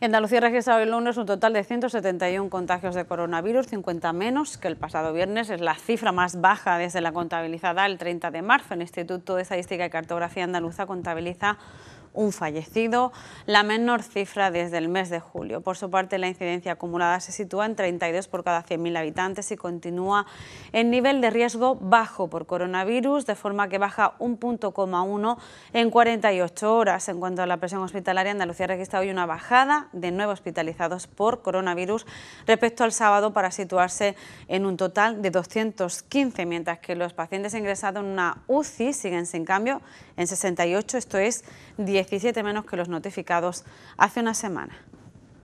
En Andalucía ha registrado el lunes un total de 171 contagios de coronavirus, 50 menos que el pasado viernes. Es la cifra más baja desde la contabilizada el 30 de marzo. El Instituto de Estadística y Cartografía Andaluza contabiliza un fallecido, la menor cifra desde el mes de julio. Por su parte, la incidencia acumulada se sitúa en 32 por cada 100.000 habitantes y continúa en nivel de riesgo bajo por coronavirus, de forma que baja un punto coma uno en 48 horas. En cuanto a la presión hospitalaria, Andalucía ha registrado hoy una bajada de nueve hospitalizados por coronavirus respecto al sábado para situarse en un total de 215, mientras que los pacientes ingresados en una UCI siguen sin cambio en 68, esto es 10 17 menos que los notificados hace una semana.